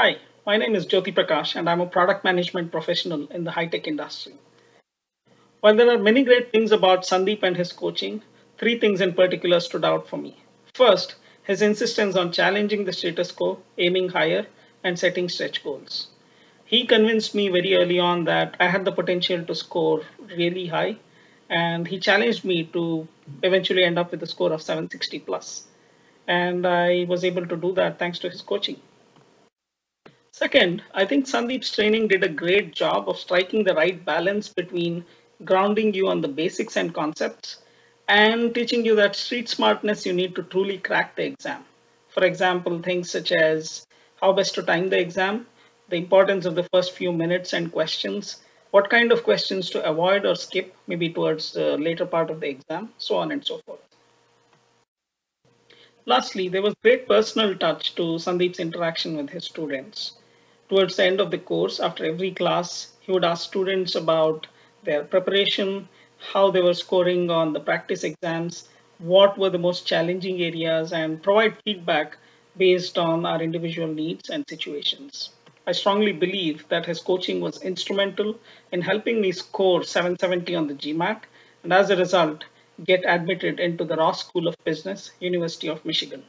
Hi, my name is Jyoti Prakash and I'm a product management professional in the high-tech industry. While there are many great things about Sandeep and his coaching, three things in particular stood out for me. First, his insistence on challenging the status quo, aiming higher, and setting stretch goals. He convinced me very early on that I had the potential to score really high, and he challenged me to eventually end up with a score of 760 plus. And I was able to do that thanks to his coaching. Second, I think Sandeep's training did a great job of striking the right balance between grounding you on the basics and concepts and teaching you that street smartness you need to truly crack the exam. For example, things such as how best to time the exam, the importance of the first few minutes and questions, what kind of questions to avoid or skip, maybe towards the later part of the exam, so on and so forth. Lastly, there was great personal touch to Sandeep's interaction with his students. Towards the end of the course, after every class, he would ask students about their preparation, how they were scoring on the practice exams, what were the most challenging areas, and provide feedback based on our individual needs and situations. I strongly believe that his coaching was instrumental in helping me score 770 on the GMAT, and as a result, get admitted into the Ross School of Business, University of Michigan.